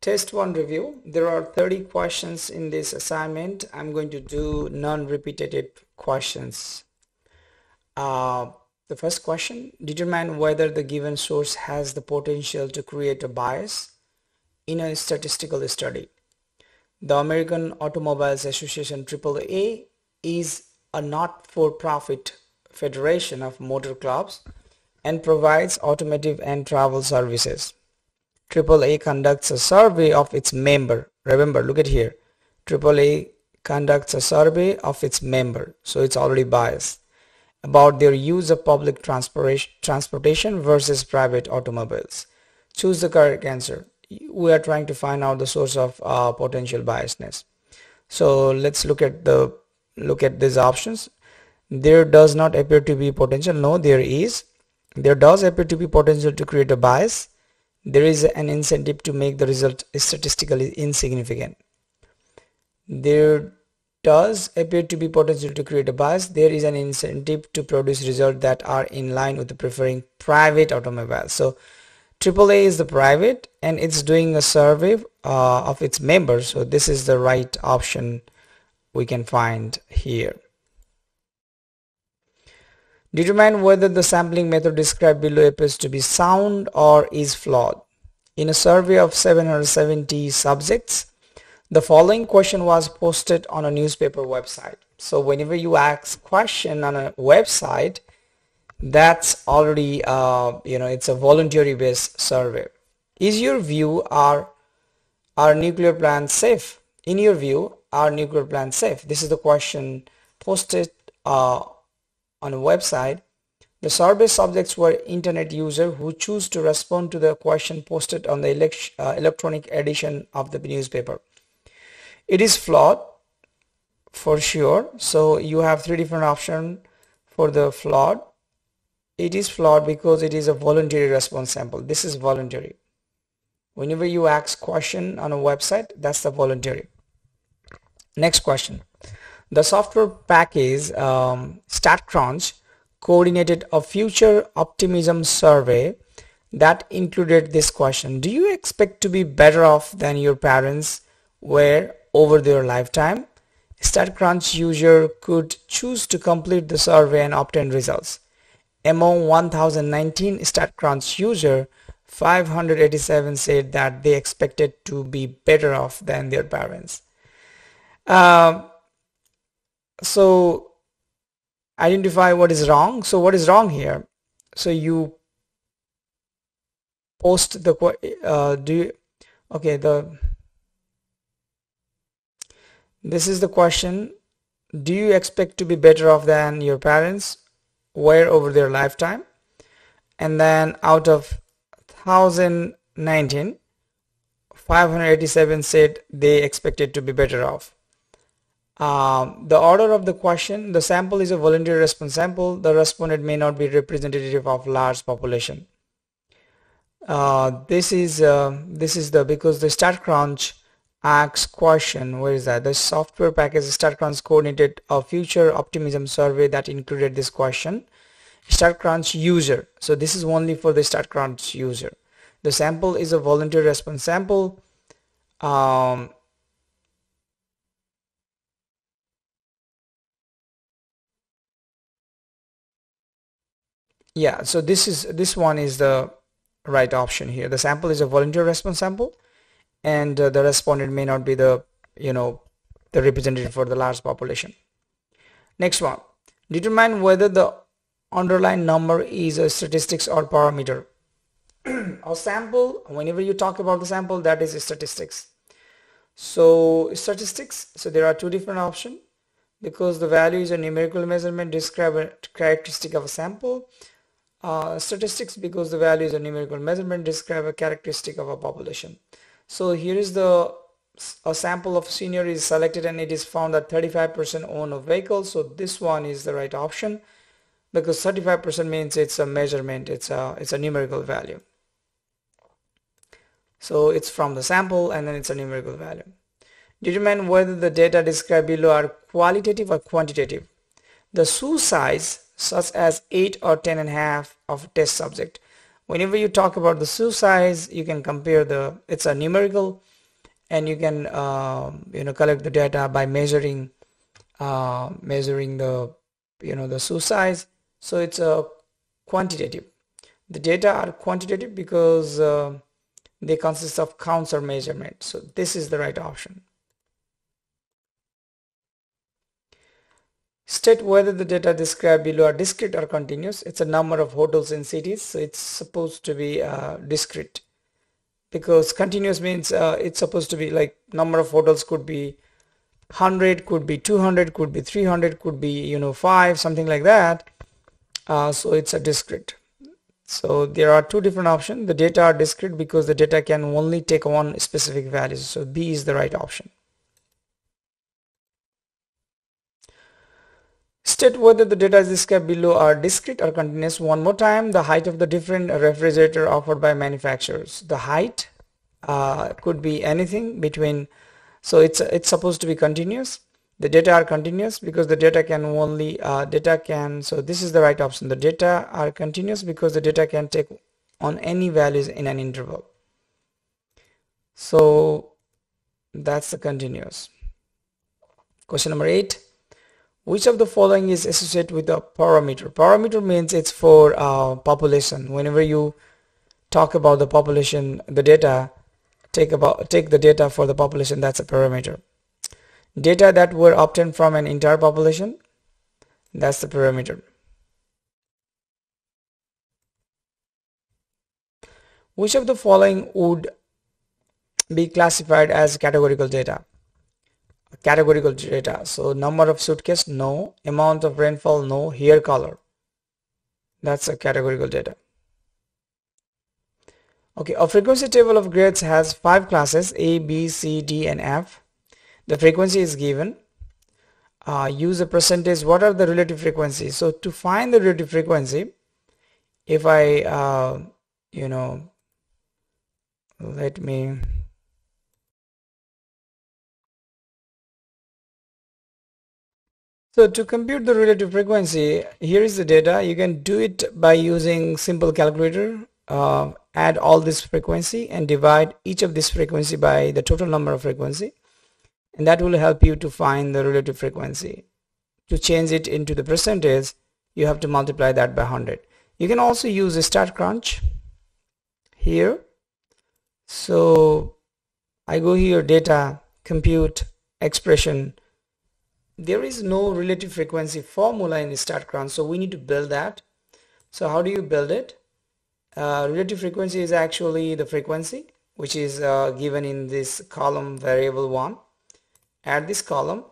Test 1 review. There are 30 questions in this assignment. I'm going to do non-repetitive questions. Uh, the first question, determine whether the given source has the potential to create a bias in a statistical study. The American Automobiles Association AAA is a not-for-profit federation of motor clubs and provides automotive and travel services. AAA conducts a survey of its member. Remember, look at here. AAA conducts a survey of its member. So it's already biased about their use of public transportation versus private automobiles. Choose the correct answer. We are trying to find out the source of uh, potential biasness. So let's look at the look at these options. There does not appear to be potential. No, there is. There does appear to be potential to create a bias there is an incentive to make the result statistically insignificant. There does appear to be potential to create a bias. There is an incentive to produce results that are in line with the preferring private automobiles. So AAA is the private and it's doing a survey uh, of its members. So this is the right option we can find here. Determine whether the sampling method described below appears to be sound or is flawed. In a survey of 770 subjects, the following question was posted on a newspaper website. So whenever you ask question on a website, that's already, uh, you know, it's a voluntary based survey. Is your view are, are nuclear plants safe? In your view, are nuclear plants safe? This is the question posted uh, on a website. The survey subjects were internet users who choose to respond to the question posted on the elect uh, electronic edition of the newspaper. It is flawed for sure. So you have three different options for the flawed. It is flawed because it is a voluntary response sample. This is voluntary. Whenever you ask question on a website, that's the voluntary. Next question. The software package um, StatCrunch coordinated a future optimism survey that included this question. Do you expect to be better off than your parents were over their lifetime? StatCrunch user could choose to complete the survey and obtain results. Among 1019 StatCrunch user, 587 said that they expected to be better off than their parents. Uh, so identify what is wrong. So what is wrong here? So you post the uh, do you, okay the this is the question. Do you expect to be better off than your parents? Were over their lifetime? And then out of 1019 587 said they expected to be better off um, the order of the question, the sample is a voluntary response sample. The respondent may not be representative of large population. Uh, this is uh, this is the because the StatCrunch asks question. Where is that? The software package StatCrunch coordinated a future optimism survey that included this question. StatCrunch user. So this is only for the StatCrunch user. The sample is a voluntary response sample. Um, yeah so this is this one is the right option here. The sample is a voluntary response sample and uh, the respondent may not be the you know the representative for the large population. Next one. Determine whether the underlying number is a statistics or parameter. A sample whenever you talk about the sample that is statistics. So statistics so there are two different options because the value is a numerical measurement describe a characteristic of a sample uh, statistics because the value is a numerical measurement describe a characteristic of a population. So here is the a sample of senior is selected and it is found that 35% own a vehicle. So this one is the right option because 35% means it's a measurement it's a it's a numerical value. So it's from the sample and then it's a numerical value. Determine whether the data described below are qualitative or quantitative. The shoe size such as 8 or 10 and a half of test subject. Whenever you talk about the shoe size, you can compare the, it's a numerical and you can uh, you know collect the data by measuring uh, measuring the you know the shoe size so it's a quantitative. The data are quantitative because uh, they consist of counts or measurement so this is the right option state whether the data described below are discrete or continuous it's a number of hotels in cities so it's supposed to be uh, discrete. Because continuous means uh, it's supposed to be like number of hotels could be 100 could be 200 could be 300 could be you know 5 something like that. Uh, so it's a discrete. So there are two different options. The data are discrete because the data can only take one specific value. So B is the right option state whether the data is described below are discrete or continuous. One more time the height of the different refrigerator offered by manufacturers. The height uh, could be anything between so it's it's supposed to be continuous. The data are continuous because the data can only uh, data can so this is the right option. The data are continuous because the data can take on any values in an interval. So that's the continuous. Question number eight which of the following is associated with a parameter? Parameter means it's for uh, population. Whenever you talk about the population the data take about take the data for the population that's a parameter. Data that were obtained from an entire population that's the parameter. Which of the following would be classified as categorical data categorical data. So number of suitcase no. Amount of rainfall no. Hair color. That's a categorical data. Okay a frequency table of grades has five classes a b c d and f. The frequency is given. Uh, use a percentage. What are the relative frequencies? So to find the relative frequency if I uh, you know let me so to compute the relative frequency here is the data. You can do it by using simple calculator uh, add all this frequency and divide each of this frequency by the total number of frequency. And that will help you to find the relative frequency. To change it into the percentage you have to multiply that by 100 you can also use a StatCrunch here. So I go here data compute expression there is no relative frequency formula in the StatCrunch so we need to build that. So how do you build it? Uh, relative frequency is actually the frequency which is uh, given in this column variable 1 add this column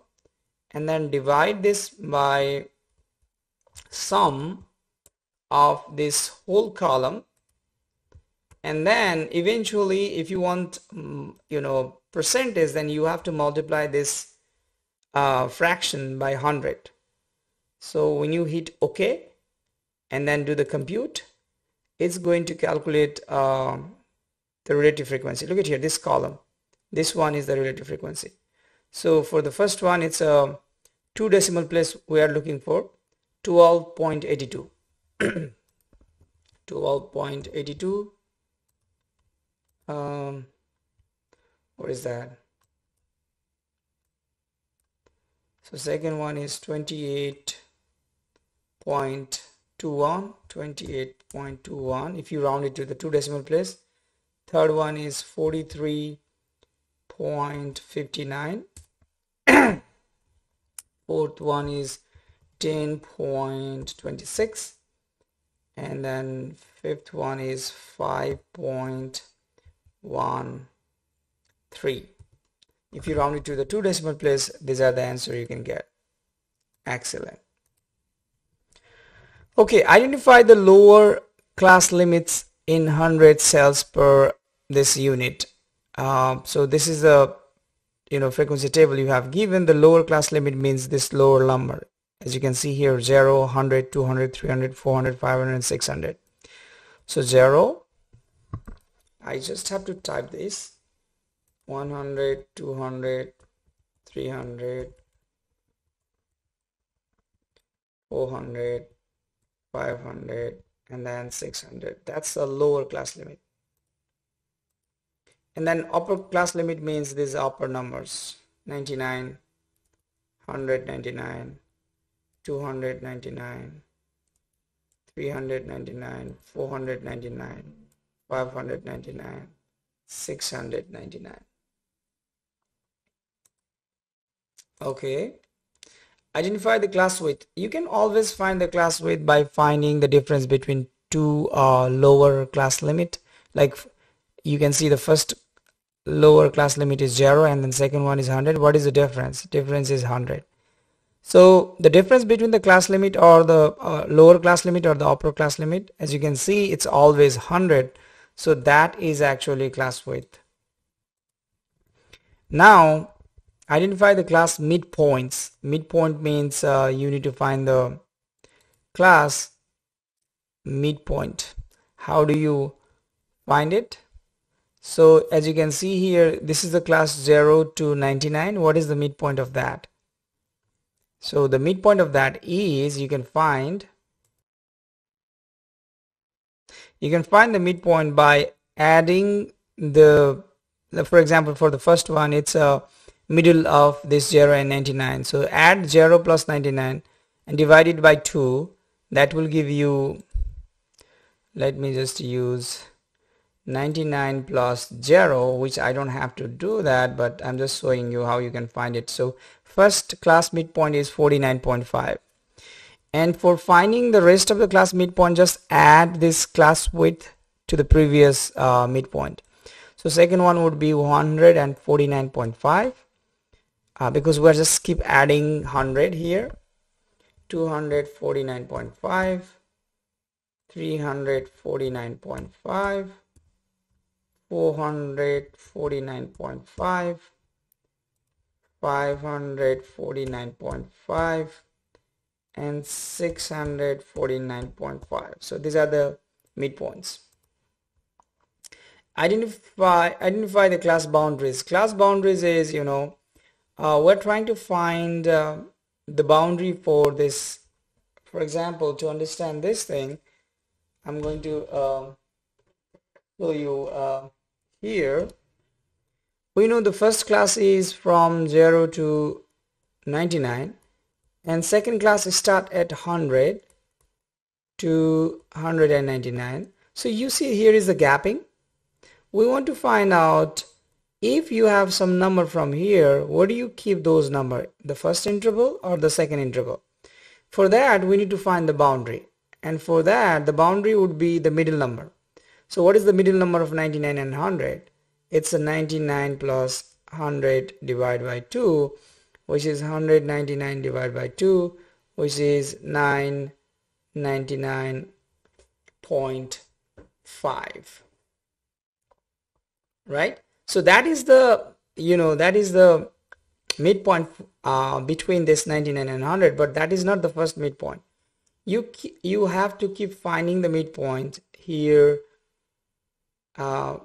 and then divide this by sum of this whole column. And then eventually if you want mm, you know percentage then you have to multiply this uh, fraction by 100 so when you hit OK and then do the compute it's going to calculate uh, the relative frequency look at here this column this one is the relative frequency so for the first one, it's a two decimal place we are looking for 12.82. 12.82. Um, what is that? So second one is 28.21, 28.21 if you round it to the two decimal place. Third one is 43.59 fourth one is 10.26 and then fifth one is 5.13 if you round it to the two decimal place these are the answer you can get. Excellent. Okay identify the lower class limits in 100 cells per this unit. Uh, so this is a you know frequency table you have given. The lower class limit means this lower number. As you can see here 0 100 200 300 400 500 600 so 0 I just have to type this 100 200 300 400 500 and then 600 that's the lower class limit. And then upper class limit means these upper numbers. 99 199 299 399 499 599 699 okay. Identify the class width. You can always find the class width by finding the difference between two uh, lower class limit. Like you can see the first lower class limit is 0 and then second one is 100 what is the difference? Difference is 100 so the difference between the class limit or the uh, lower class limit or the upper class limit as you can see it's always 100 so that is actually class width. Now identify the class midpoints midpoint means uh, you need to find the class midpoint how do you find it so as you can see here, this is the class 0 to 99. What is the midpoint of that? So the midpoint of that is you can find you can find the midpoint by adding the, the for example for the first one it's a middle of this 0 and 99 so add 0 plus 99 and divide it by 2 that will give you let me just use 99 plus 0 which I don't have to do that but I'm just showing you how you can find it. So first class midpoint is 49.5 and for finding the rest of the class midpoint just add this class width to the previous uh, midpoint. So second one would be 149.5 uh, because we're just keep adding 100 here. 249.5 349.5 449.5 549.5 and 649.5 so these are the midpoints. Identify identify the class boundaries. Class boundaries is you know uh, we're trying to find uh, the boundary for this. For example to understand this thing I'm going to uh, show you uh, here. We know the first class is from 0 to 99 and second class start at 100 to 199 so you see here is the gapping. We want to find out if you have some number from here where do you keep those number? The first interval or the second interval? For that we need to find the boundary. And for that the boundary would be the middle number. So what is the middle number of 99 and 100? It's a 99 plus 100 divided by 2 which is 199 divided by 2 which is 999.5 right so that is the you know that is the midpoint uh, between this 99 and 100 but that is not the first midpoint. You you have to keep finding the midpoint here uh,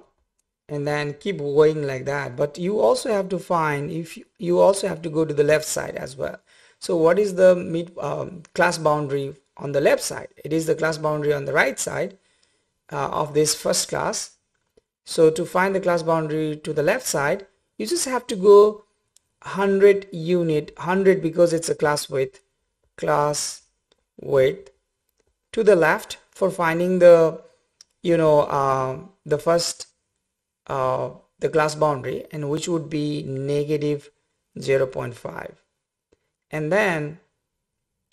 and then keep going like that. But you also have to find if you, you also have to go to the left side as well. So what is the mid um, class boundary on the left side? It is the class boundary on the right side uh, of this first class so to find the class boundary to the left side you just have to go 100 unit 100 because it's a class width class width to the left for finding the you know uh, the first uh, the class boundary and which would be negative 0.5 and then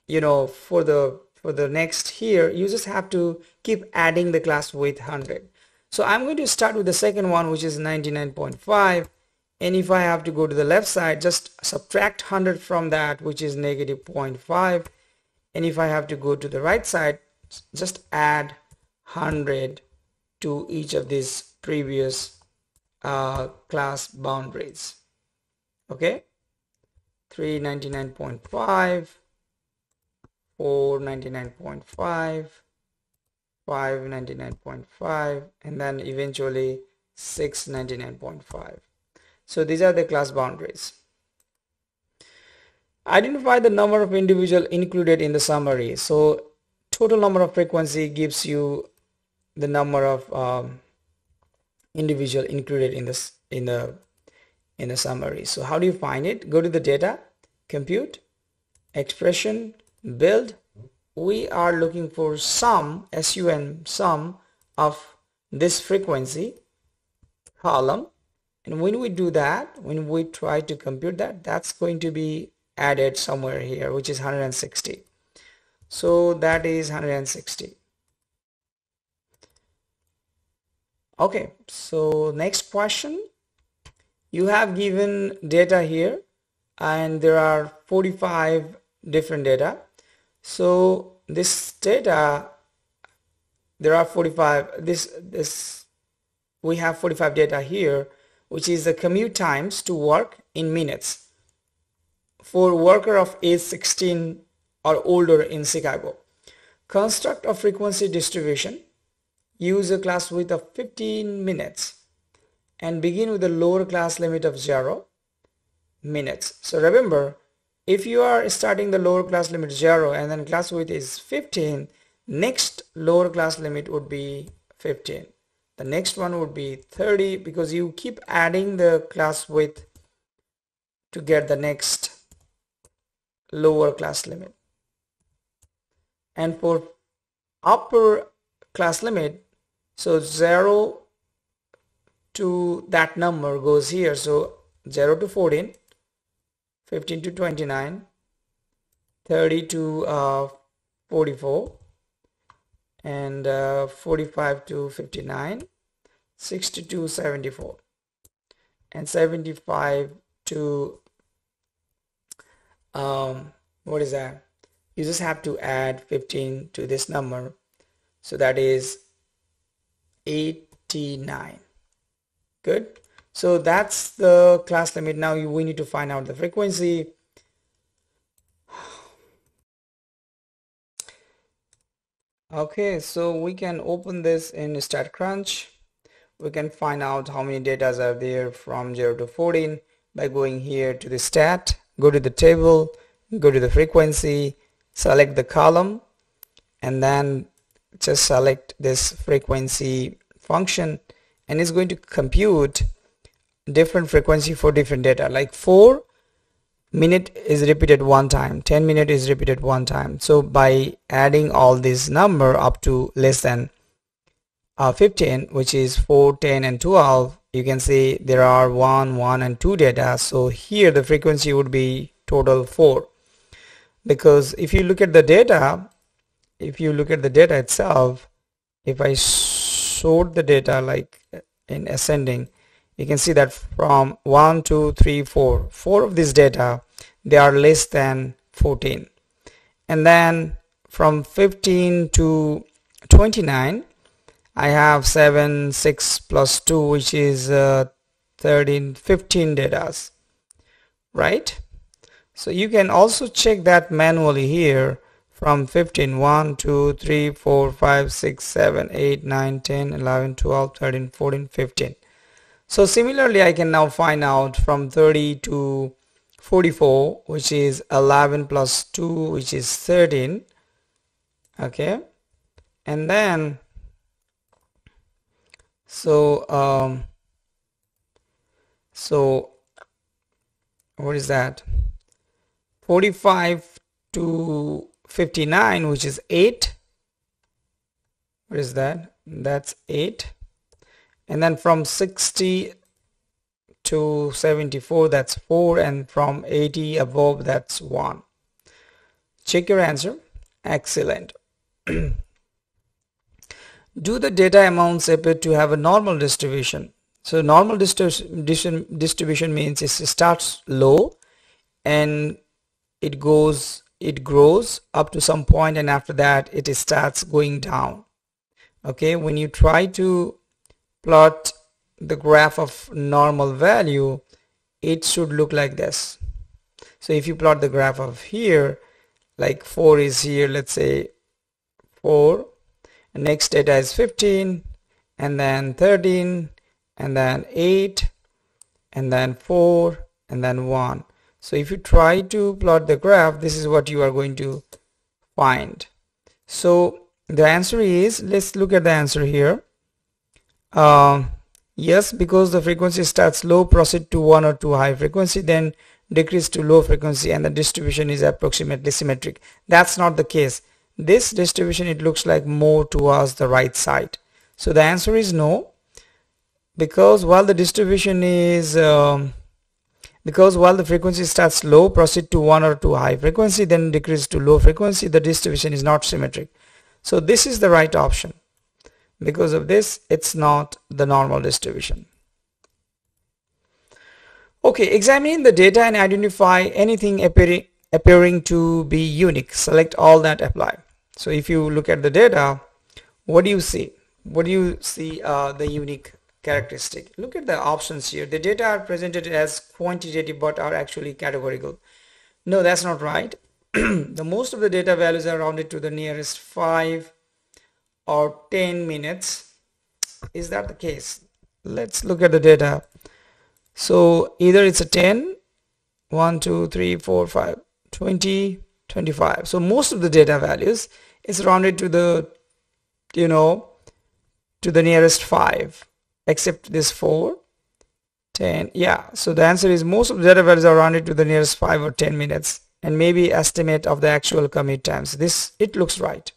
you know for the for the next here you just have to keep adding the class width 100 so I'm going to start with the second one which is 99.5 and if I have to go to the left side just subtract 100 from that which is negative 0.5 and if I have to go to the right side just add 100 to each of these previous uh, class boundaries. Okay? 399.5 499.5 599.5 and then eventually 699.5 so these are the class boundaries. Identify the number of individual included in the summary. So total number of frequency gives you the number of um, individual included in this in the in the summary. So how do you find it? Go to the data compute expression build we are looking for sum sum sum of this frequency column. And when we do that when we try to compute that that's going to be added somewhere here which is 160 so that is 160 okay so next question. You have given data here and there are 45 different data so this data uh, there are 45 this this we have 45 data here which is the commute times to work in minutes for worker of age 16 or older in Chicago. Construct a frequency distribution. Use a class width of 15 minutes and begin with a lower class limit of 0 minutes. So remember, if you are starting the lower class limit 0 and then class width is 15, next lower class limit would be 15. The next one would be 30 because you keep adding the class width to get the next lower class limit and for upper class limit so 0 to that number goes here so 0 to 14 15 to 29 30 to uh, 44 and uh, 45 to 59 60 to 74 and 75 to um, what is that? You just have to add 15 to this number. So that is 89 good so that's the class limit. Now we need to find out the frequency. Okay so we can open this in StatCrunch. We can find out how many data are there from 0 to 14 by going here to the stat go to the table go to the frequency select the column and then just select this frequency function and it's going to compute different frequency for different data. Like 4 minute is repeated one time 10 minute is repeated one time. So by adding all this number up to less than uh, 15 which is 4 10 and 12 you can see there are 1 1 and 2 data. So here the frequency would be total 4 because if you look at the data if you look at the data itself if I sort the data like in ascending you can see that from 1 2 3 4 four of these data they are less than 14 and then from 15 to 29 I have 7 6 plus 2 which is uh, 13 15 data right? So you can also check that manually here from 15 1 2 3 4 5 6 7 8 9 10 11 12 13 14 15 so similarly I can now find out from 30 to 44 which is 11 plus 2 which is 13 okay. And then so um so what is that? 45 to 59 which is 8 what is that? That's 8 and then from 60 to 74 that's 4 and from 80 above that's 1 check your answer. Excellent. Do the data amounts appear to have a normal distribution? So normal distribution distribution means it starts low and it goes it grows up to some point and after that it starts going down. Okay when you try to plot the graph of normal value it should look like this. So if you plot the graph of here like 4 is here let's say 4 next data is 15 and then 13 and then 8 and then 4 and then 1 so if you try to plot the graph this is what you are going to find. So the answer is let's look at the answer here um, yes because the frequency starts low proceed to one or two high frequency then decrease to low frequency and the distribution is approximately symmetric. That's not the case. This distribution it looks like more towards the right side. So the answer is no because while the distribution is um, because while the frequency starts low proceed to one or two high frequency then decrease to low frequency the distribution is not symmetric. So this is the right option because of this it's not the normal distribution. Okay examining the data and identify anything appearing appearing to be unique. Select all that apply. So if you look at the data what do you see? What do you see uh, the unique characteristic? Look at the options here. The data are presented as quantitative but are actually categorical. No that's not right. The most of the data values are rounded to the nearest 5 or 10 minutes. Is that the case? Let's look at the data. So either it's a 10 1 2 3 4 5 20 25 so most of the data values is rounded to the you know to the nearest 5 except this 4 10 yeah so the answer is most of the data values are rounded to the nearest 5 or 10 minutes and maybe estimate of the actual commute times. This it looks right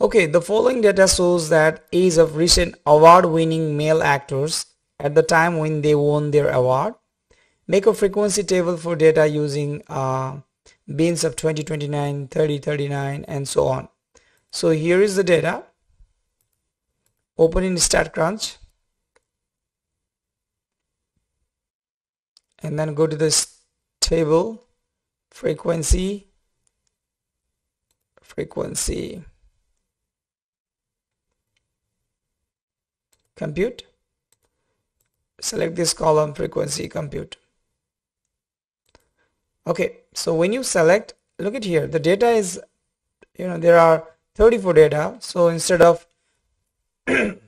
okay the following data shows that age of recent award winning male actors at the time when they won their award make a frequency table for data using uh, bins of 20 29 30 39 and so on. So here is the data. Open in StatCrunch and then go to this table. Frequency. Frequency compute. Select this column frequency compute. Okay so when you select look at here the data is you know there are 34 data. So instead of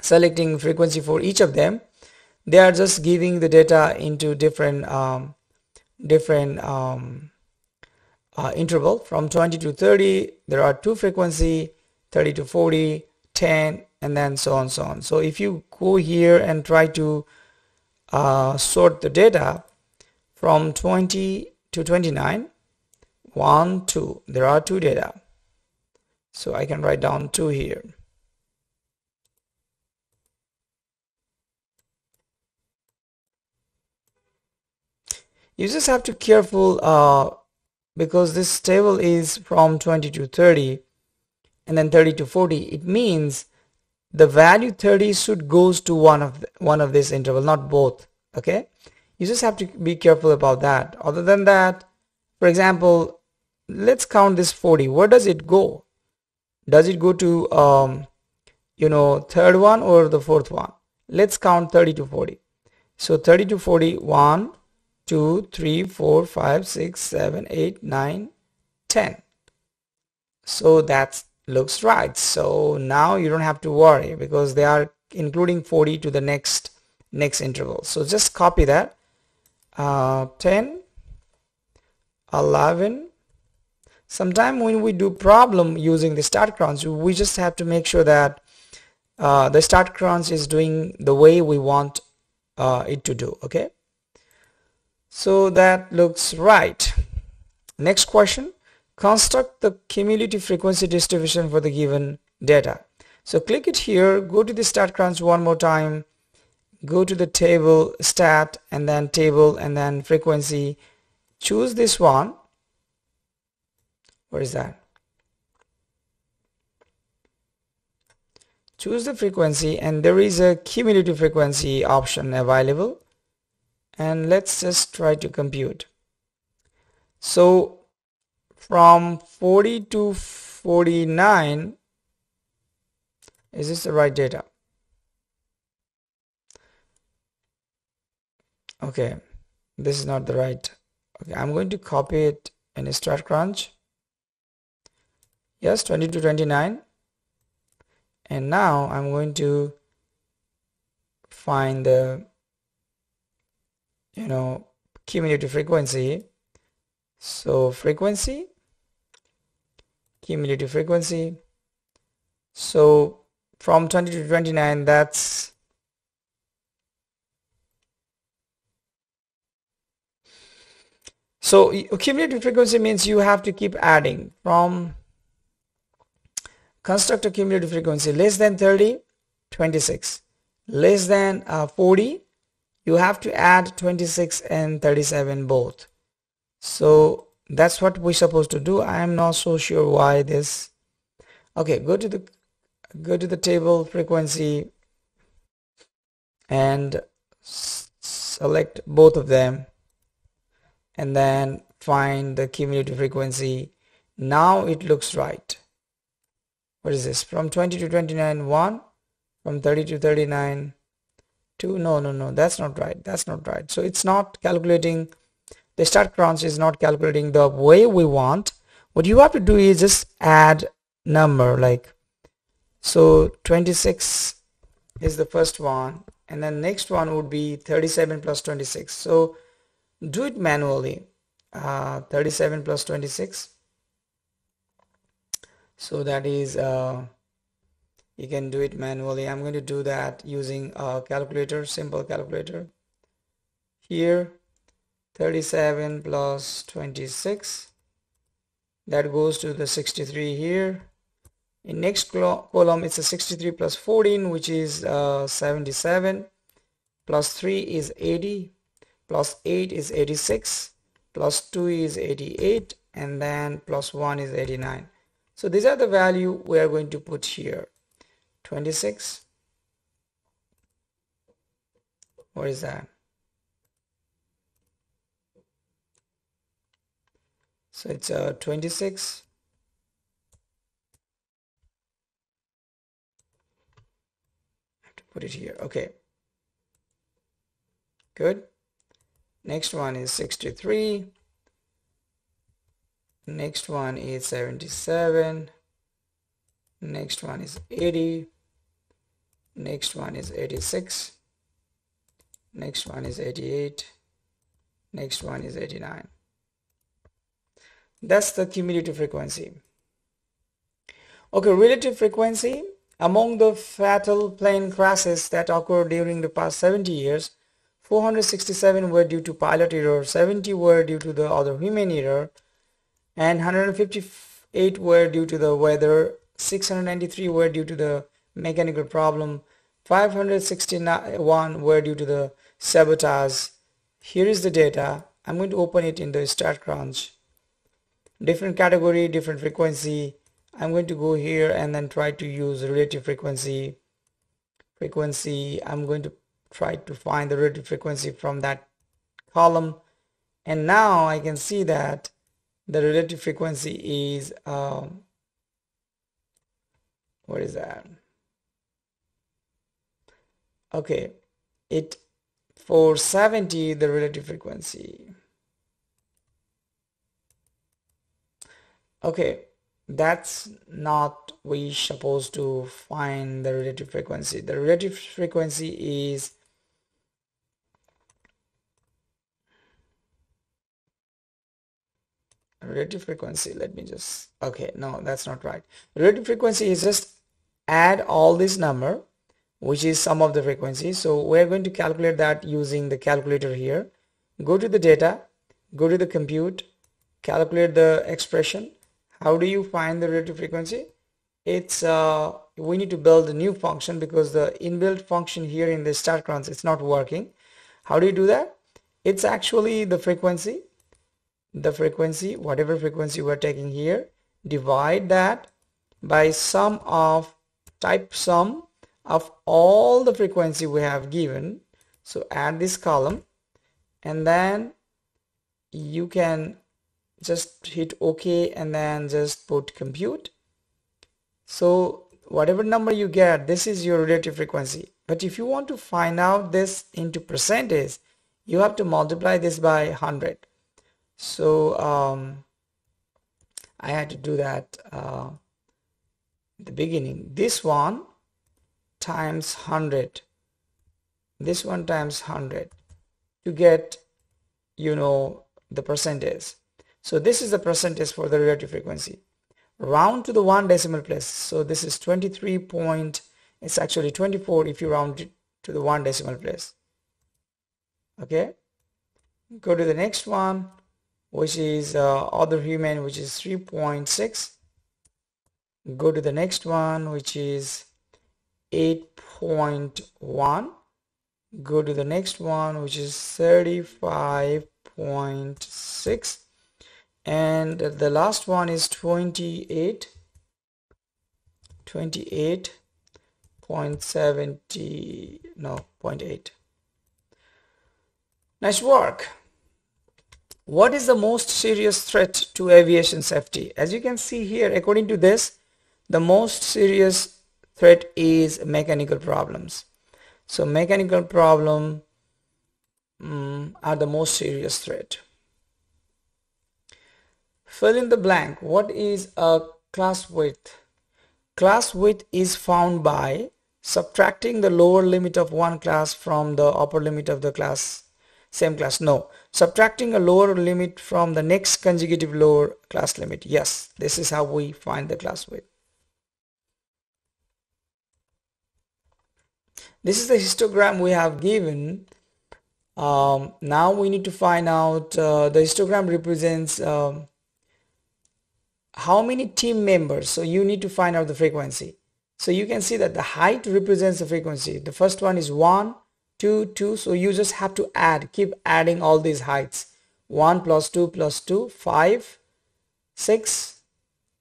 selecting frequency for each of them they are just giving the data into different um, different um, uh, interval. From 20 to 30 there are two frequency 30 to 40 10 and then so on so on. So if you go here and try to uh, sort the data from 20 to 29 1 2 there are two data. So I can write down 2 here. You just have to careful uh, because this table is from 20 to 30 and then 30 to 40 it means the value 30 should goes to one of the, one of this interval not both okay? You just have to be careful about that. Other than that for example let's count this 40 where does it go? Does it go to um, you know third one or the fourth one? Let's count 30 to 40 so 30 to 40 1 2 3 4 5 6 7 8 9 10 so that looks right. So now you don't have to worry because they are including 40 to the next next interval. So just copy that. Uh, 10 11 sometime when we do problem using the StatCrunch we just have to make sure that uh, the StatCrunch is doing the way we want uh, it to do okay? So that looks right. Next question construct the cumulative frequency distribution for the given data. So click it here go to the StatCrunch one more time go to the table stat and then table and then frequency. Choose this one. Where is that? Choose the frequency and there is a cumulative frequency option available. And let's just try to compute. So from 40 to 49 is this the right data? Okay this is not the right okay I'm going to copy it in StatCrunch yes 20 to 29 and now I'm going to find the you know cumulative frequency. So frequency cumulative frequency. So from 20 to 29 that's so cumulative frequency means you have to keep adding. From construct a cumulative frequency less than 30 26 less than uh, 40 you have to add 26 and 37 both. So that's what we're supposed to do. I am not so sure why this. Okay go to the go to the table frequency and select both of them and then find the cumulative frequency. Now it looks right. What is this? From 20 to 29 1 from 30 to 39 2 no no no that's not right. That's not right. So it's not calculating the StatCrunch is not calculating the way we want. What you have to do is just add number like so 26 is the first one and then next one would be 37 plus 26 so do it manually. Uh, 37 plus 26 so that is uh, you can do it manually. I'm going to do that using a calculator simple calculator. Here 37 plus 26 that goes to the 63 here. In next column it's a 63 plus 14 which is uh, 77 plus 3 is 80 plus 8 is 86 plus 2 is 88 and then plus 1 is 89 so these are the value we are going to put here. 26 what is that so it's uh, 26 put it here. Okay. Good. Next one is 63 next one is 77 next one is 80 next one is 86 next one is 88 next one is 89 that's the cumulative frequency okay relative frequency among the fatal plane crashes that occurred during the past 70 years, 467 were due to pilot error, 70 were due to the other human error, and 158 were due to the weather, 693 were due to the mechanical problem, 561 were due to the sabotage. Here is the data. I'm going to open it in the StatCrunch. Different category, different frequency, I'm going to go here and then try to use relative frequency frequency. I'm going to try to find the relative frequency from that column. And now I can see that the relative frequency is um, what is that? Okay it for 70 the relative frequency okay that's not we supposed to find the relative frequency. The relative frequency is relative frequency. Let me just okay no that's not right. Relative frequency is just add all this number which is sum of the frequency. So we're going to calculate that using the calculator here. Go to the data go to the compute calculate the expression how do you find the relative frequency? It's uh, we need to build a new function because the inbuilt function here in the StatCrunch it's not working. How do you do that? It's actually the frequency the frequency whatever frequency we're taking here divide that by sum of type sum of all the frequency we have given. So add this column and then you can just hit ok and then just put compute. So whatever number you get this is your relative frequency. But if you want to find out this into percentage you have to multiply this by 100 so um, I had to do that uh, the beginning. This one times 100 this one times 100 to get you know the percentage so this is the percentage for the relative frequency. round to the one decimal place. So this is 23 point it's actually 24 if you round it to the one decimal place. Okay? Go to the next one which is uh, other human which is 3.6 go to the next one which is 8.1 go to the next one which is 35.6 and the last one is 28 28.70 no 0.8 nice work. What is the most serious threat to aviation safety? As you can see here according to this the most serious threat is mechanical problems. So mechanical problem um, are the most serious threat Fill in the blank. What is a class width? Class width is found by subtracting the lower limit of one class from the upper limit of the class same class. No. Subtracting a lower limit from the next consecutive lower class limit. Yes this is how we find the class width. This is the histogram we have given. Um, now we need to find out uh, the histogram represents um, how many team members? So you need to find out the frequency. So you can see that the height represents the frequency. The first one is 1 2 2 so you just have to add keep adding all these heights. 1 plus 2 plus 2 5 6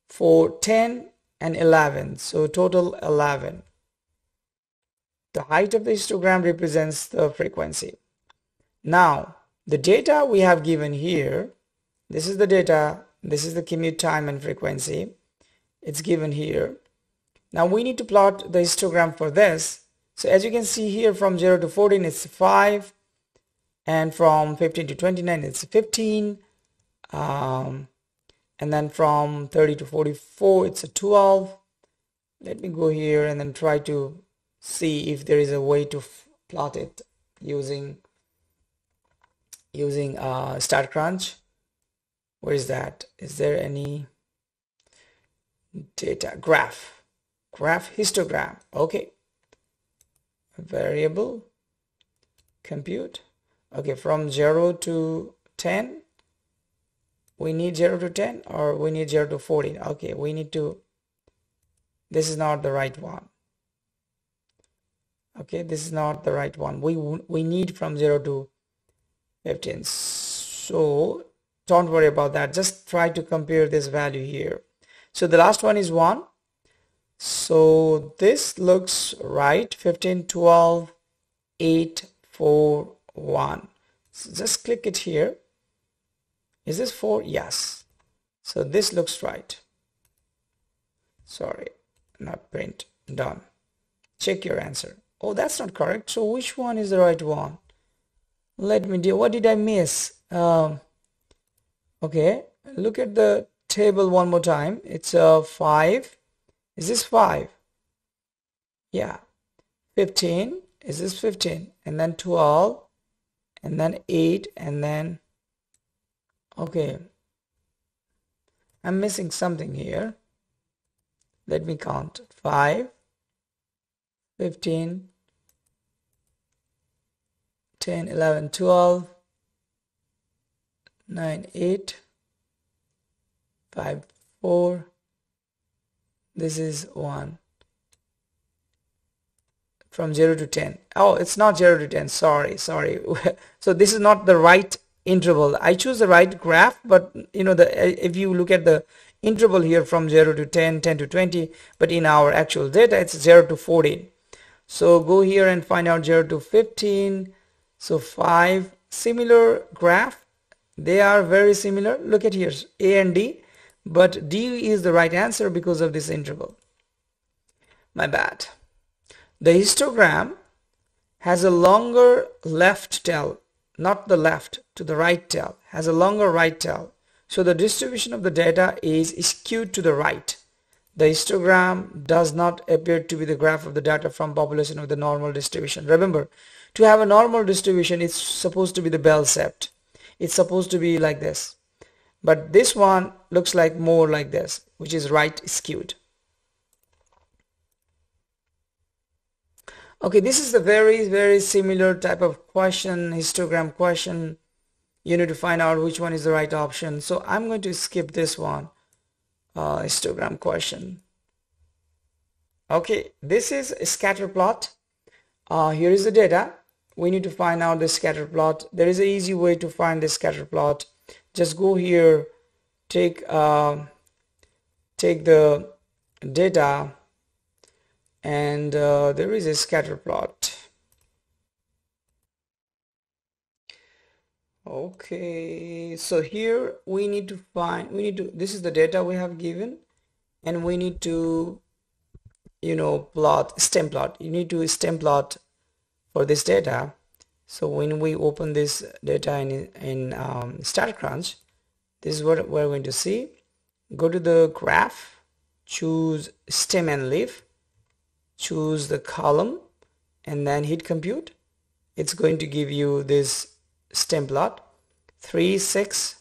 4 10 and 11 so total 11 the height of the histogram represents the frequency. Now the data we have given here this is the data this is the commute time and frequency. It's given here. Now we need to plot the histogram for this. So as you can see here from 0 to 14 it's 5 and from 15 to 29 it's 15 um, and then from 30 to 44 it's a 12 let me go here and then try to see if there is a way to plot it using using uh, StatCrunch where is that? Is there any data? Graph. Graph histogram. Okay. Variable. Compute. Okay from 0 to 10 we need 0 to 10 or we need 0 to 14 okay we need to this is not the right one. Okay this is not the right one. We we need from 0 to 15 so don't worry about that. Just try to compare this value here. So the last one is 1 so this looks right. 15 12 8 4 1 so just click it here. Is this 4 yes. So this looks right. Sorry not print done. Check your answer. Oh that's not correct. So which one is the right one? Let me do what did I miss? Um, okay look at the table one more time. It's a uh, 5 is this 5 yeah. 15 is this 15 and then 12 and then 8 and then okay. I'm missing something here. Let me count. 5 15 10 11 12 9 8 5 4 this is 1 from 0 to 10 oh it's not 0 to 10 sorry sorry. So this is not the right interval. I choose the right graph but you know the if you look at the interval here from 0 to 10 10 to 20 but in our actual data it's 0 to 14 so go here and find out 0 to 15 so 5 similar graph they are very similar. Look at here a and d but d is the right answer because of this interval. My bad. The histogram has a longer left tail not the left to the right tail has a longer right tail. So the distribution of the data is skewed to the right. The histogram does not appear to be the graph of the data from population with the normal distribution. Remember to have a normal distribution it's supposed to be the bell shaped it's supposed to be like this. But this one looks like more like this which is right skewed. Okay this is a very very similar type of question histogram question. You need to find out which one is the right option. So I'm going to skip this one uh, histogram question. Okay this is a scatter plot. Uh, here is the data we need to find out the scatter plot there is an easy way to find the scatter plot just go here take uh, take the data and uh, there is a scatter plot okay so here we need to find we need to this is the data we have given and we need to you know plot stem plot you need to stem plot for this data. So when we open this data in in um, StatCrunch this is what we're going to see. Go to the graph choose stem and leaf choose the column and then hit compute. It's going to give you this stem plot 3 6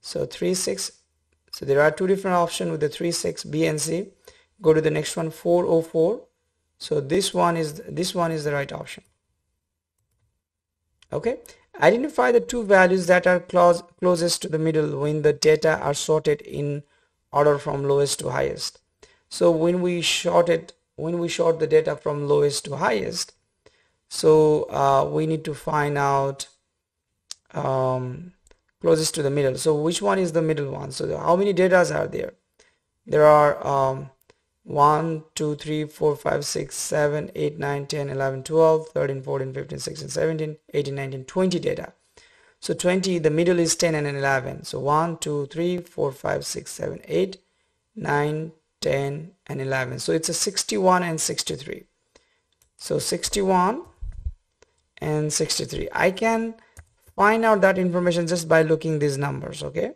so 3 6 so there are two different options with the 3 6 B and C. Go to the next one 404 so this one is this one is the right option. Okay? Identify the two values that are close, closest to the middle when the data are sorted in order from lowest to highest. So when we short it when we sort the data from lowest to highest so uh, we need to find out um, closest to the middle. So which one is the middle one? So how many datas are there? There are um, 1 2 3 4 5 6 7 8 9 10 11 12 13 14 15 16 17 18 19 20 data. So 20 the middle is 10 and 11 so 1 2 3 4 5 6 7 8 9 10 and 11 so it's a 61 and 63 so 61 and 63 I can find out that information just by looking these numbers okay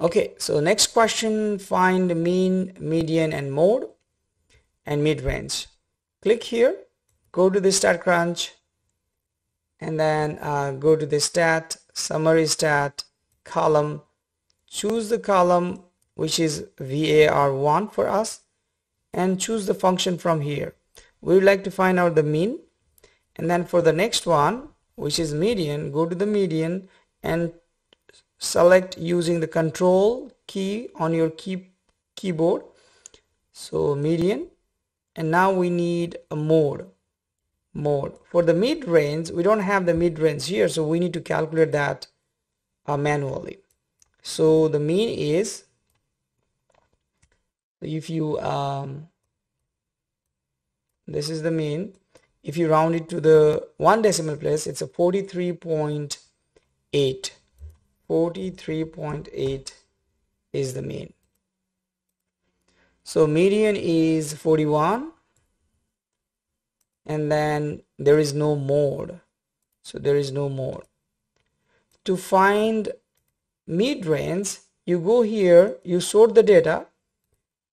okay so next question find mean median and mode and mid-range. Click here go to the StatCrunch and then uh, go to the stat summary stat column. Choose the column which is var1 for us and choose the function from here. We would like to find out the mean and then for the next one which is median go to the median and select using the control key on your key keyboard. So median. And now we need a mode mode. For the mid range we don't have the mid range here so we need to calculate that uh, manually. So the mean is if you um, this is the mean. If you round it to the one decimal place it's a 43.8 43.8 is the mean. So median is 41 and then there is no mode. So there is no mode. To find mid-range you go here you sort the data.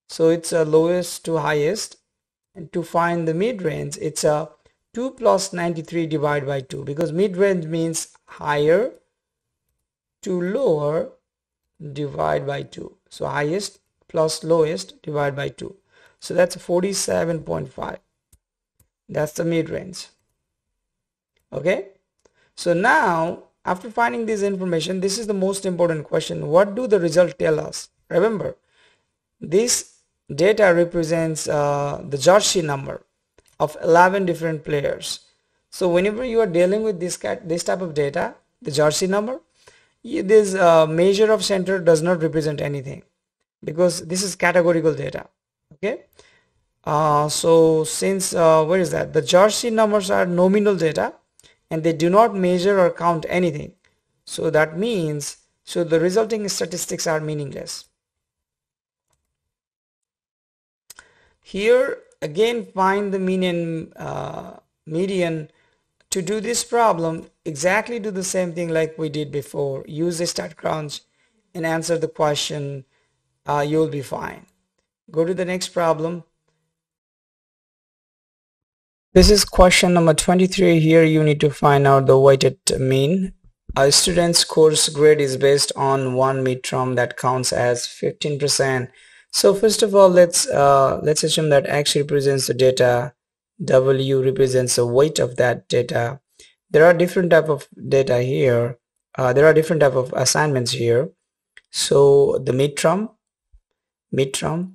So it's a lowest to highest. And to find the mid-range it's a 2 plus 93 divided by 2 because mid-range means higher to lower divide by 2 so highest plus lowest divide by 2 so that's 47.5 that's the mid-range. Okay? So now after finding this information this is the most important question. What do the result tell us? Remember this data represents uh, the jersey number of 11 different players. So whenever you are dealing with this cat this type of data the jersey number this uh, measure of center does not represent anything because this is categorical data okay? Uh, so since uh, where is that? The jersey numbers are nominal data and they do not measure or count anything. So that means so the resulting statistics are meaningless. Here again find the mean and uh, median. To do this problem, exactly do the same thing like we did before. Use the StatCrunch and answer the question. Uh, you'll be fine. Go to the next problem. This is question number 23. Here you need to find out the weighted mean a student's course grade is based on one midterm that counts as 15%. So first of all, let's uh, let's assume that X represents the data, W represents the weight of that data. There are different type of data here. Uh, there are different type of assignments here. So the midterm, midterm,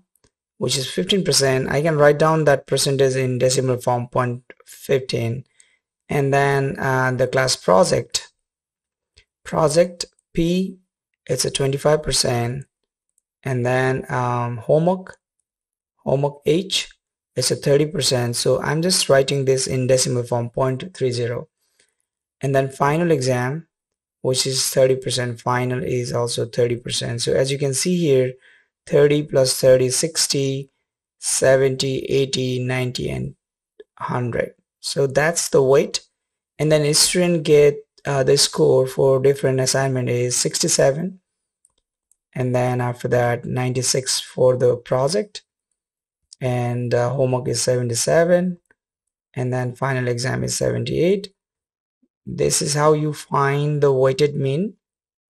which is 15%, I can write down that percentage in decimal form 0.15 and then uh, the class project project P it's a 25% and then um, homework homework H it's a 30% so I'm just writing this in decimal form 0.30 and then final exam which is 30% final is also 30% so as you can see here 30 plus 30 60 70 80 90 and 100 so that's the weight. And then a student get uh, the score for different assignment is 67 and then after that 96 for the project. And uh, homework is 77 and then final exam is 78 this is how you find the weighted mean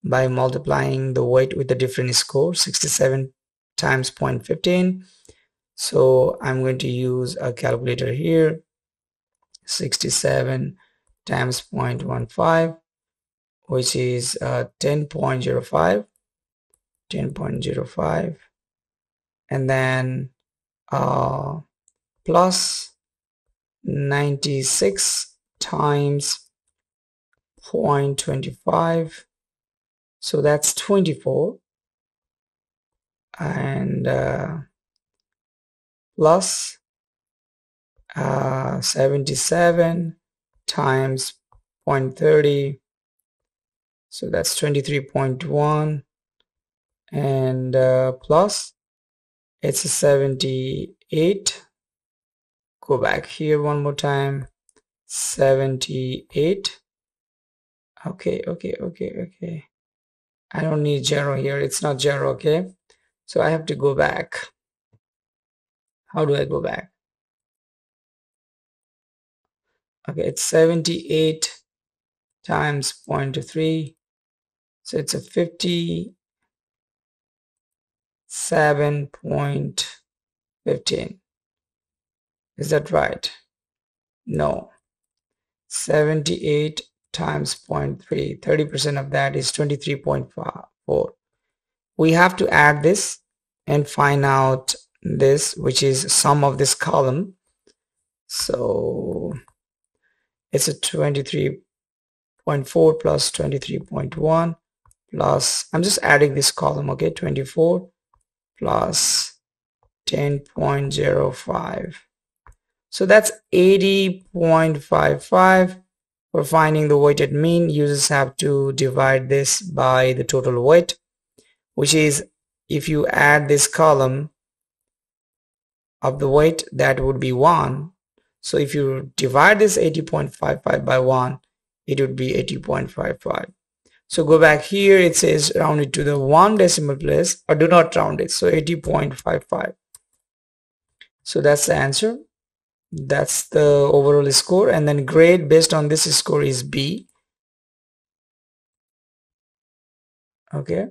by multiplying the weight with the different score 67 times 0.15 so I'm going to use a calculator here 67 times 0.15 which is uh, 10.05 10.05 and then uh, plus 96 times 0.25 so that's 24 and uh, plus, uh, 77 times 0.30 so that's 23.1 and uh, plus it's a 78 go back here one more time. 78 okay okay okay okay. I don't need zero here. It's not zero okay? So I have to go back. How do I go back? Okay it's 78 times 0.3 so it's a 57.15 is that right? No. 78 times 0.3 30 percent of that is 23.4 we have to add this and find out this which is sum of this column. So it's a 23.4 plus 23.1 plus I'm just adding this column okay? 24 plus 10.05 so that's 80.55 for finding the weighted mean users have to divide this by the total weight which is if you add this column of the weight that would be 1 so if you divide this 80.55 by 1 it would be 80.55 so go back here it says round it to the one decimal place or do not round it so 80.55 so that's the answer that's the overall score and then grade based on this score is B okay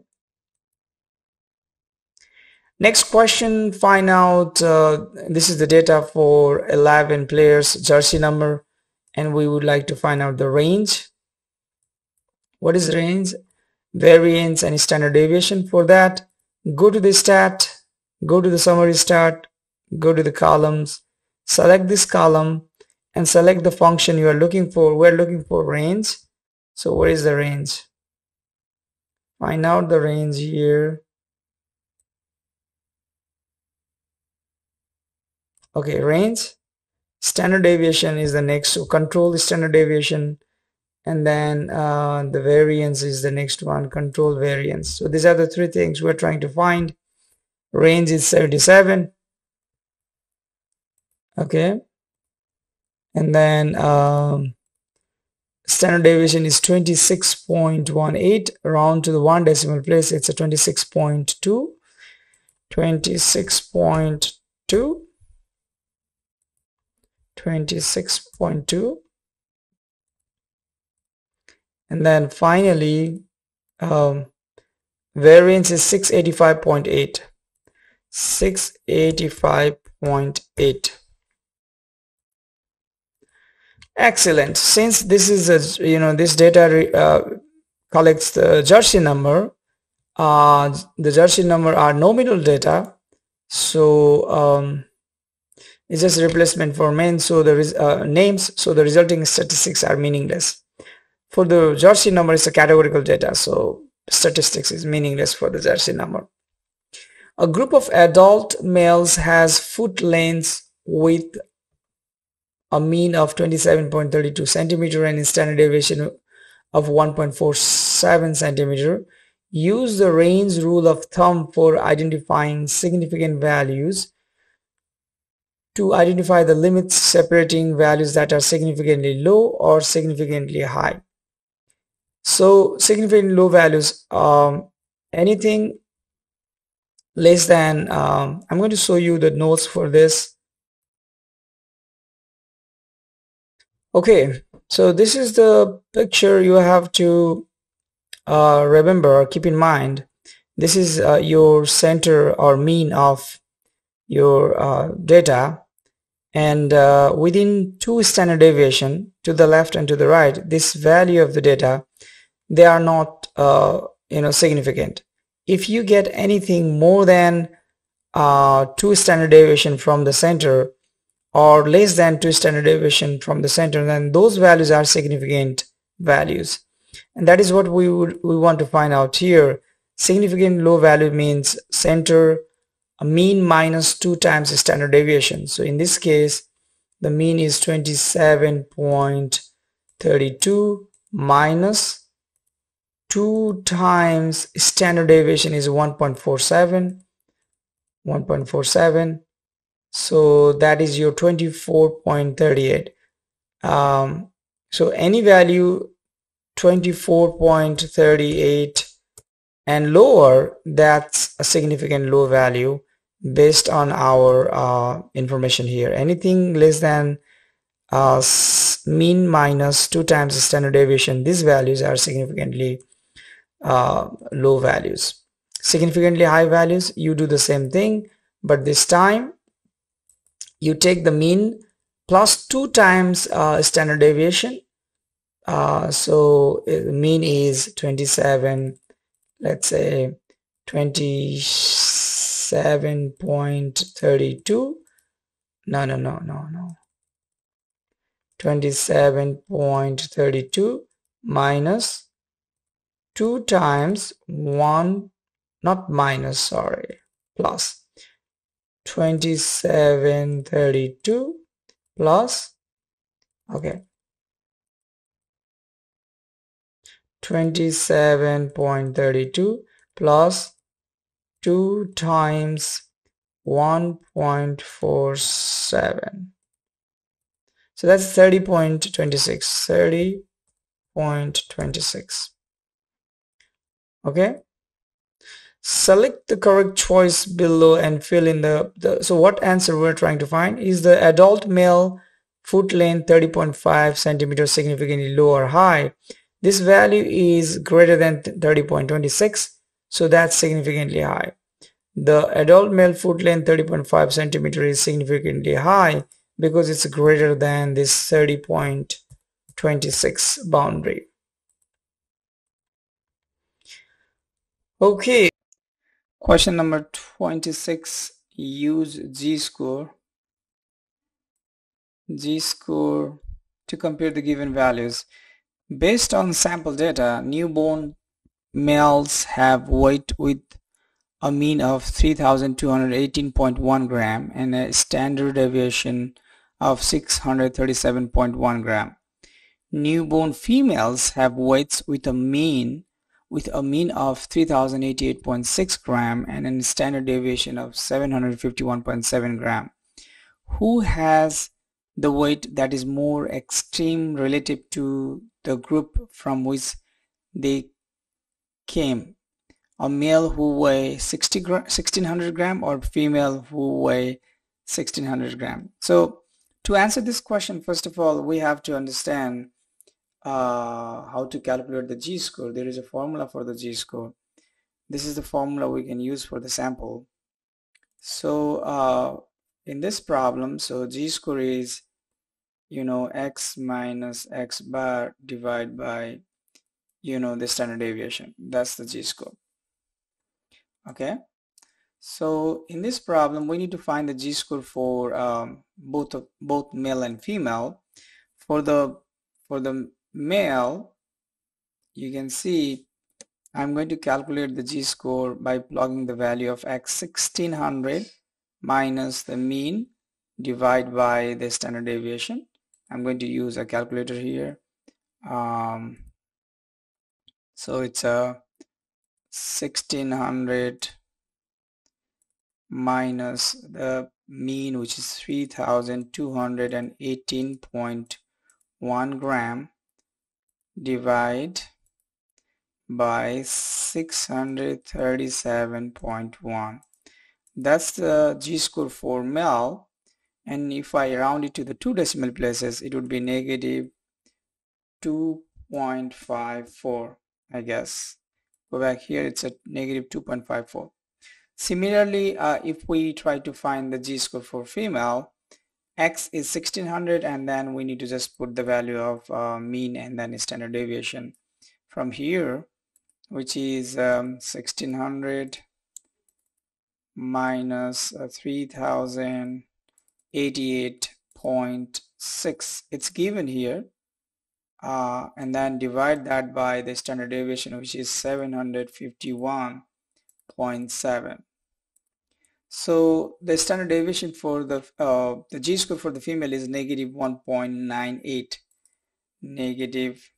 Next question, find out, uh, this is the data for 11 players jersey number and we would like to find out the range. What is range? Variance and standard deviation for that. Go to the stat, go to the summary stat, go to the columns, select this column and select the function you are looking for. We're looking for range. So where is the range? Find out the range here. Okay range. Standard deviation is the next so control the standard deviation. And then uh, the variance is the next one control variance. So these are the three things we're trying to find. Range is 77 okay. And then um, standard deviation is 26.18 round to the one decimal place it's a 26.2 26.2 26.2 and then finally um, variance is 685.8 685.8 excellent. Since this is a you know this data uh, collects the jersey number uh, the jersey number are nominal data. So um, it's just replacement for main. So the uh, names so the resulting statistics are meaningless. For the jersey number it's a categorical data. So statistics is meaningless for the jersey number. A group of adult males has foot lengths with a mean of 27.32 centimeter and a standard deviation of 1.47 centimeter. Use the range rule of thumb for identifying significant values. To identify the limits separating values that are significantly low or significantly high. So significantly low values um, anything less than um, I'm going to show you the notes for this okay so this is the picture you have to uh, remember keep in mind. This is uh, your center or mean of your uh, data. And uh, within two standard deviation to the left and to the right this value of the data they are not uh, you know significant. If you get anything more than uh, two standard deviation from the center or less than two standard deviation from the center then those values are significant values. And that is what we would we want to find out here. Significant low value means center a mean minus two times the standard deviation. So in this case the mean is 27.32 minus 2 times standard deviation is 1.47 1.47 so that is your 24.38 um, so any value 24.38 and lower that's a significant low value based on our uh, information here. Anything less than uh, mean minus two times the standard deviation these values are significantly uh, low values. Significantly high values you do the same thing but this time you take the mean plus two times uh, standard deviation. Uh, so uh, mean is 27 let's say 27.32 no no no no no. 27.32 minus 2 times 1 not minus sorry plus 2732 plus okay. 27.32 plus 2 times 1.47 so that's 30.26 30.26 okay select the correct choice below and fill in the, the so what answer we're trying to find is the adult male foot length 30.5 centimeters significantly low or high. This value is greater than 30.26 so that's significantly high. The adult male foot length 30.5 centimeter is significantly high because it's greater than this 30.26 boundary. Okay question number 26 use z-score z-score to compare the given values Based on sample data, newborn males have weight with a mean of 3218.1 gram and a standard deviation of 637.1 gram. Newborn females have weights with a mean with a mean of 3088.6 gram and a standard deviation of 751.7 gram. Who has the weight that is more extreme relative to the group from which they came a male who weigh 60 gra 1600 gram or female who weigh 1600 gram so to answer this question first of all we have to understand uh, how to calculate the z-score there is a formula for the z-score this is the formula we can use for the sample. So uh, in this problem so z-score is you know x minus x bar divided by you know the standard deviation. That's the z-score okay? So in this problem we need to find the z-score for um, both of, both male and female. For the for the male you can see I'm going to calculate the z-score by plugging the value of x 1600 minus the mean divide by the standard deviation. I'm going to use a calculator here. Um, so it's a 1600 minus the mean which is 3218.1 gram divide by 637.1 that's the z-score for male and if I round it to the two decimal places it would be negative 2.54 I guess. Go back here it's a negative 2.54 similarly uh, if we try to find the z-score for female x is 1600 and then we need to just put the value of uh, mean and then standard deviation. From here which is um, 1600 minus uh, 3088.6 it's given here uh, and then divide that by the standard deviation which is 751.7 so the standard deviation for the uh, the z-score for the female is negative 1.98 negative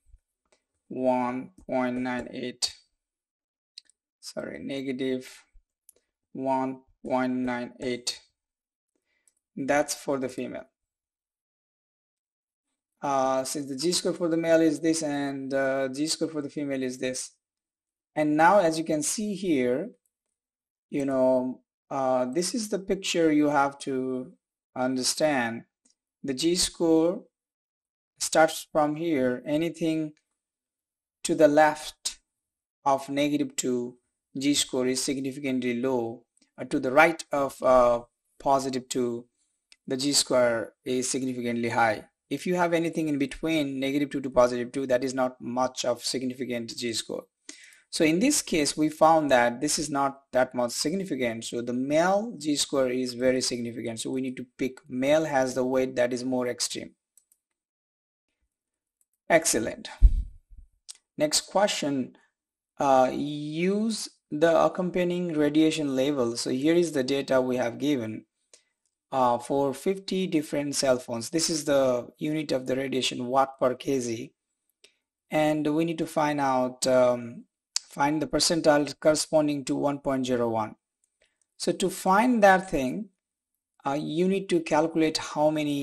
1.98 sorry negative 1.98 that's for the female. Uh, since the z-score for the male is this and uh, z-score for the female is this. And now as you can see here you know uh, this is the picture you have to understand. The z-score starts from here. Anything to the left of negative 2 z-score is significantly low. Uh, to the right of uh, positive 2 the z-score is significantly high. If you have anything in between negative 2 to positive 2 that is not much of significant z-score so in this case we found that this is not that much significant. So the male z-score is very significant. So we need to pick male has the weight that is more extreme. Excellent. Next question. Uh, use the accompanying radiation level so here is the data we have given uh, for 50 different cell phones. This is the unit of the radiation watt per kg. And we need to find out um, find the percentile corresponding to 1.01 so to find that thing uh, you need to calculate how many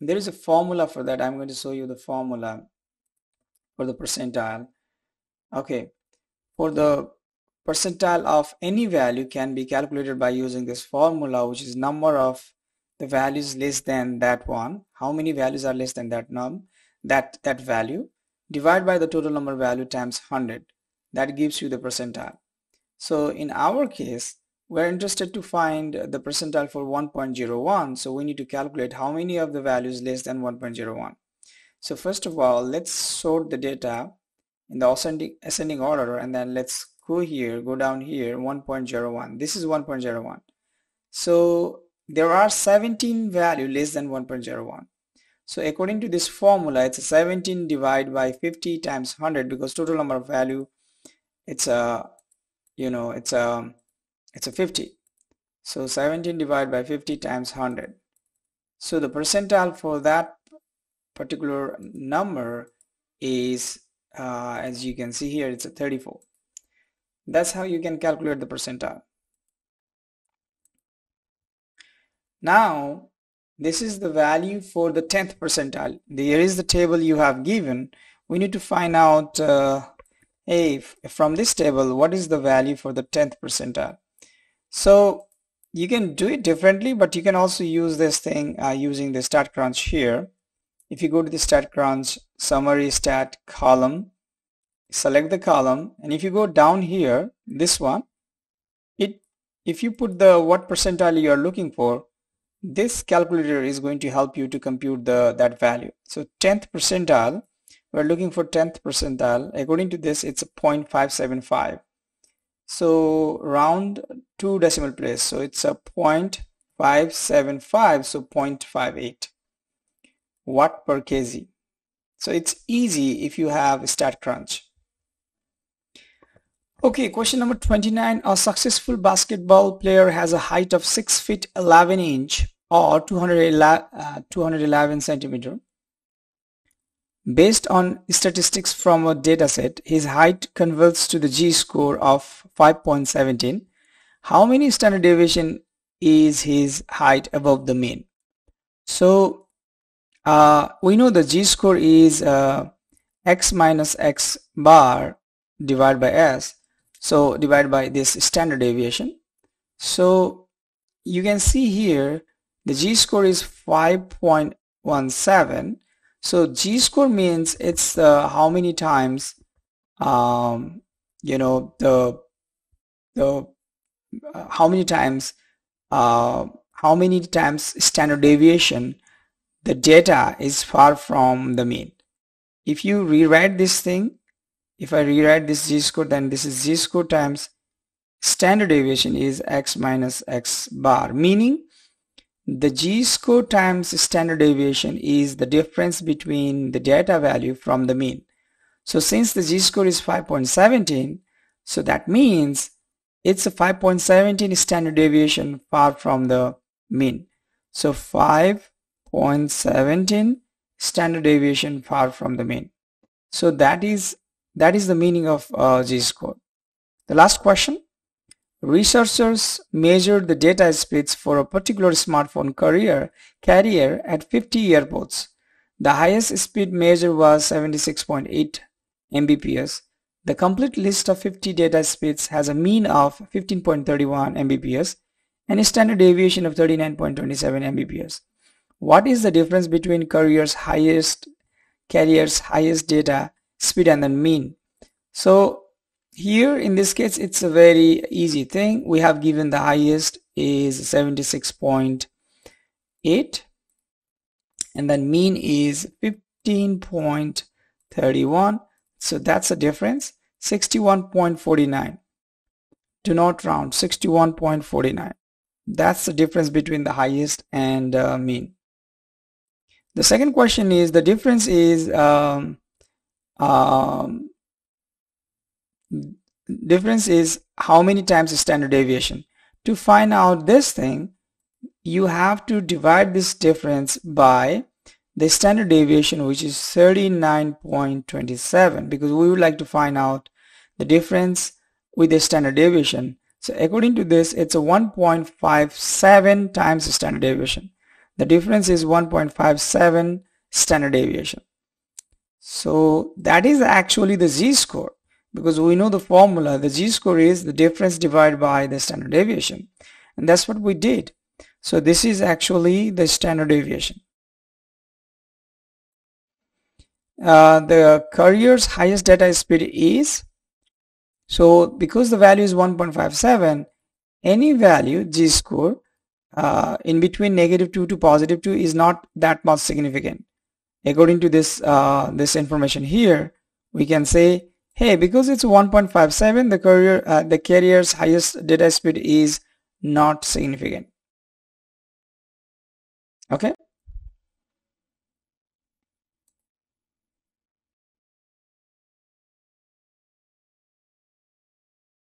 there is a formula for that. I'm going to show you the formula for the percentile. Okay. For the percentile of any value can be calculated by using this formula which is number of the values less than that one. How many values are less than that num that that value? Divide by the total number value times 100 that gives you the percentile. So in our case we're interested to find the percentile for 1.01 so we need to calculate how many of the values less than 1.01 so first of all let's sort the data in the ascending ascending order and then let's go here go down here 1.01 this is 1.01 so there are 17 value less than 1.01 so according to this formula it's 17 divided by 50 times 100 because total number of value it's a you know it's a it's a 50 so 17 divided by 50 times 100 so the percentile for that particular number is uh, as you can see here it's a 34 that's how you can calculate the percentile. Now this is the value for the 10th percentile. There is the table you have given. We need to find out uh, hey from this table what is the value for the 10th percentile? So you can do it differently but you can also use this thing uh, using the StatCrunch here. If you go to the StatCrunch summary stat column select the column and if you go down here this one it if you put the what percentile you are looking for this calculator is going to help you to compute the that value. So 10th percentile we're looking for 10th percentile. According to this it's a 0.575 so round two decimal place. So it's a 0.575 so 0.58 watt per kg. So it's easy if you have StatCrunch Okay, question number 29. A successful basketball player has a height of 6 feet 11 inch or 211, uh, 211 centimeter. Based on statistics from a dataset, his height converts to the Z-score of 5.17. How many standard deviation is his height above the mean? So uh, we know the Z-score is uh, x minus x bar divided by s so divided by this standard deviation so you can see here the z-score is 5.17 so z-score means it's uh, how many times um, you know the the uh, how many times uh, how many times standard deviation the data is far from the mean. If you rewrite this thing if I rewrite this z-score then this is z-score times standard deviation is x minus x bar. Meaning the z-score times standard deviation is the difference between the data value from the mean so since the z-score is 5.17 so that means it's a 5.17 standard deviation far from the mean so 5.17 standard deviation far from the mean so that is that is the meaning of uh, z-score. The last question. Researchers measured the data speeds for a particular smartphone carrier, carrier at 50 airports. The highest speed measured was 76.8 Mbps. The complete list of 50 data speeds has a mean of 15.31 Mbps and a standard deviation of 39.27 Mbps. What is the difference between carrier's highest carrier's highest data speed and the mean so here in this case it's a very easy thing. We have given the highest is 76.8 and then mean is 15.31 so that's a difference 61.49 do not round 61.49 that's the difference between the highest and uh, mean. The second question is the difference is um, um, difference is how many times the standard deviation. To find out this thing you have to divide this difference by the standard deviation which is 39.27 because we would like to find out the difference with the standard deviation. So according to this it's a 1.57 times the standard deviation. The difference is 1.57 standard deviation. So that is actually the z-score because we know the formula the z-score is the difference divided by the standard deviation. And that's what we did. So this is actually the standard deviation. Uh, the carrier's highest data speed is so because the value is 1.57 any value z-score uh, in between negative 2 to positive 2 is not that much significant. According to this uh, this information here we can say hey because it's 1.57 the uh, the carrier's highest data speed is not significant. Okay